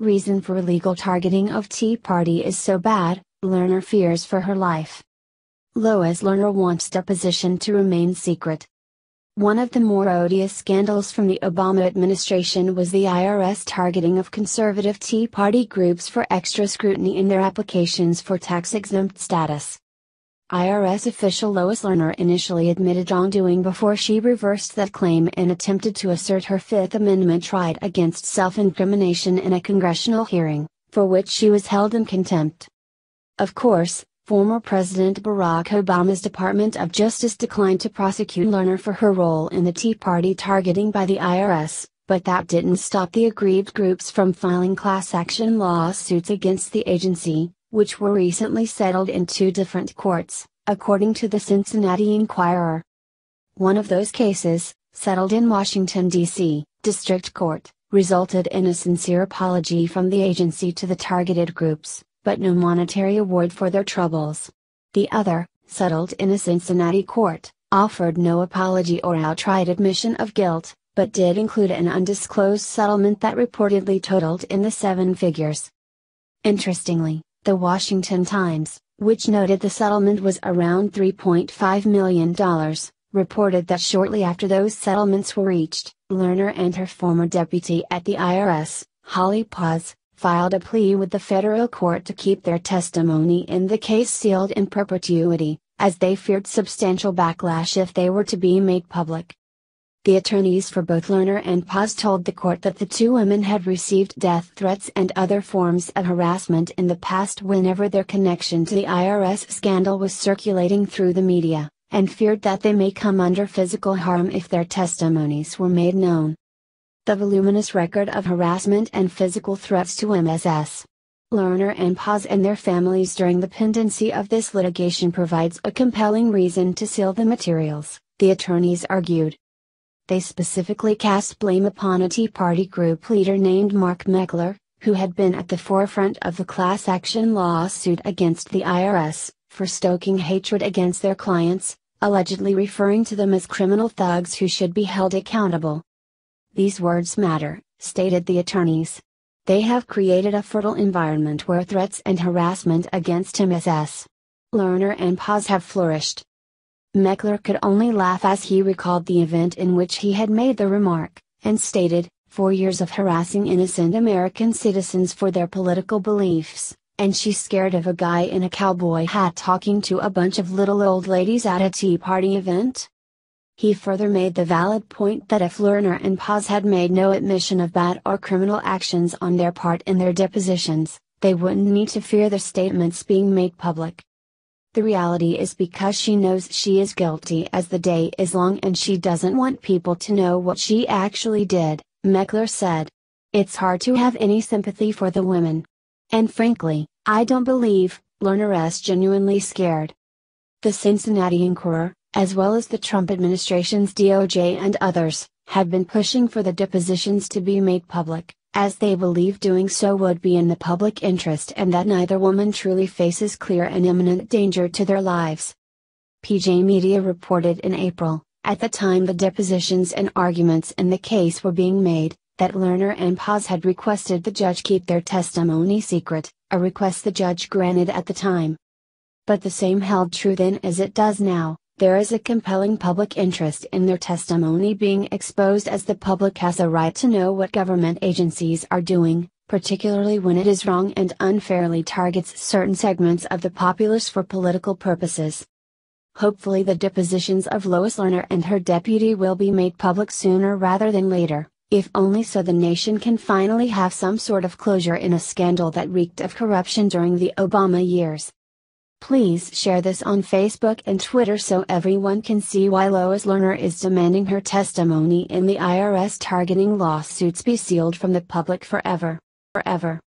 reason for illegal targeting of Tea Party is so bad, Lerner fears for her life. Lois Lerner wants deposition to remain secret. One of the more odious scandals from the Obama administration was the IRS targeting of conservative Tea Party groups for extra scrutiny in their applications for tax exempt status. IRS official Lois Lerner initially admitted wrongdoing before she reversed that claim and attempted to assert her Fifth Amendment right against self incrimination in a congressional hearing, for which she was held in contempt. Of course, former President Barack Obama's Department of Justice declined to prosecute Lerner for her role in the Tea Party targeting by the IRS, but that didn't stop the aggrieved groups from filing class action lawsuits against the agency, which were recently settled in two different courts, according to the Cincinnati Enquirer. One of those cases, settled in Washington, D.C., District Court, resulted in a sincere apology from the agency to the targeted groups, but no monetary award for their troubles. The other, settled in a Cincinnati court, offered no apology or outright admission of guilt, but did include an undisclosed settlement that reportedly totaled in the seven figures. Interestingly, the Washington Times, which noted the settlement was around $3.5 million, reported that shortly after those settlements were reached, Lerner and her former deputy at the IRS, Holly Paz, filed a plea with the federal court to keep their testimony in the case sealed in perpetuity, as they feared substantial backlash if they were to be made public. The attorneys for both Lerner and Paz told the court that the two women had received death threats and other forms of harassment in the past whenever their connection to the IRS scandal was circulating through the media, and feared that they may come under physical harm if their testimonies were made known. The voluminous record of harassment and physical threats to MSS. Lerner and Paz and their families during the pendency of this litigation provides a compelling reason to seal the materials, the attorneys argued they specifically cast blame upon a Tea Party group leader named Mark Meckler, who had been at the forefront of the class action lawsuit against the IRS, for stoking hatred against their clients, allegedly referring to them as criminal thugs who should be held accountable. These words matter, stated the attorneys. They have created a fertile environment where threats and harassment against MSS. Lerner and Paz have flourished. Meckler could only laugh as he recalled the event in which he had made the remark, and stated, Four years of harassing innocent American citizens for their political beliefs, and she's scared of a guy in a cowboy hat talking to a bunch of little old ladies at a Tea Party event? He further made the valid point that if Lerner and Paz had made no admission of bad or criminal actions on their part in their depositions, they wouldn't need to fear their statements being made public. The reality is because she knows she is guilty as the day is long and she doesn't want people to know what she actually did, Meckler said. It's hard to have any sympathy for the women. And frankly, I don't believe, Lerner is genuinely scared. The Cincinnati Enquirer, as well as the Trump administration's DOJ and others, have been pushing for the depositions to be made public as they believe doing so would be in the public interest and that neither woman truly faces clear and imminent danger to their lives. PJ Media reported in April, at the time the depositions and arguments in the case were being made, that Lerner and Paz had requested the judge keep their testimony secret, a request the judge granted at the time. But the same held true then as it does now, there is a compelling public interest in their testimony being exposed as the public has a right to know what government agencies are doing, particularly when it is wrong and unfairly targets certain segments of the populace for political purposes. Hopefully, the depositions of Lois Lerner and her deputy will be made public sooner rather than later, if only so the nation can finally have some sort of closure in a scandal that reeked of corruption during the Obama years. Please share this on Facebook and Twitter so everyone can see why Lois Lerner is demanding her testimony in the IRS targeting lawsuits be sealed from the public forever. Forever.